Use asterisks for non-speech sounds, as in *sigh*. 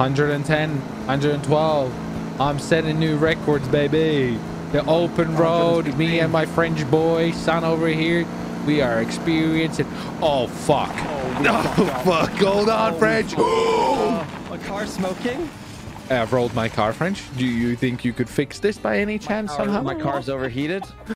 110, 112. I'm setting new records, baby. The open oh, road, me and my French boy, son over here, we are experiencing. Oh, fuck. Oh, oh fuck. Hold on, oh, French. Uh, *gasps* a car smoking? I've rolled my car, French. Do you think you could fix this by any chance Our- somehow? My car's overheated.